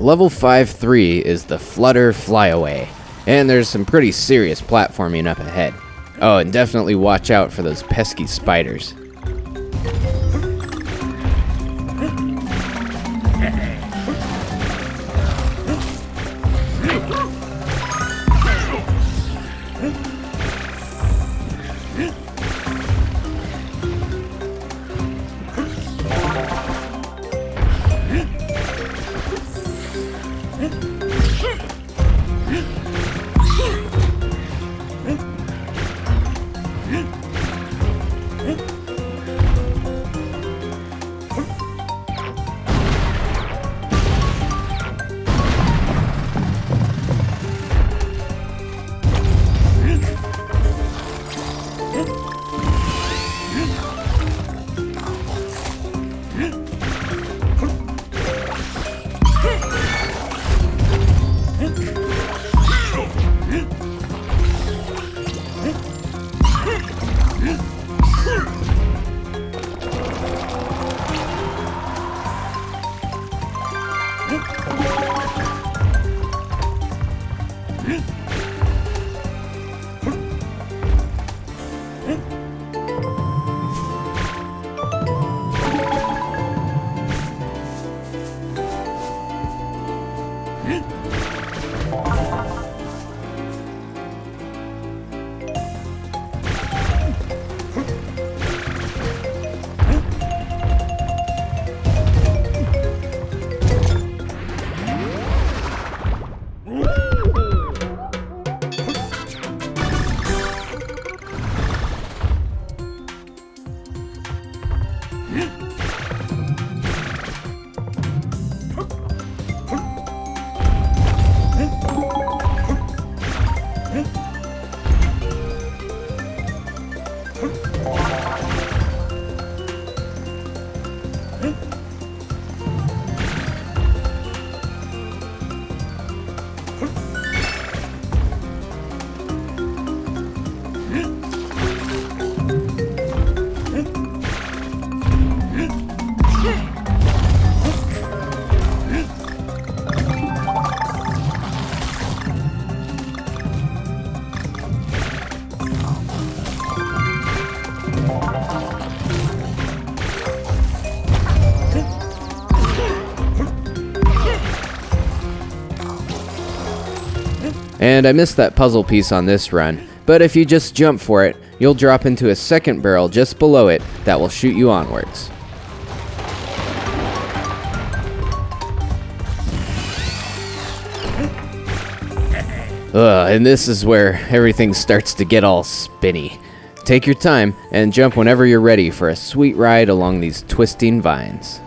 level 5-3 is the Flutter Flyaway, and there's some pretty serious platforming up ahead. Oh, and definitely watch out for those pesky spiders. Oh, my God. And I missed that puzzle piece on this run, but if you just jump for it, you'll drop into a second barrel just below it that will shoot you onwards. Ugh, and this is where everything starts to get all spinny. Take your time and jump whenever you're ready for a sweet ride along these twisting vines.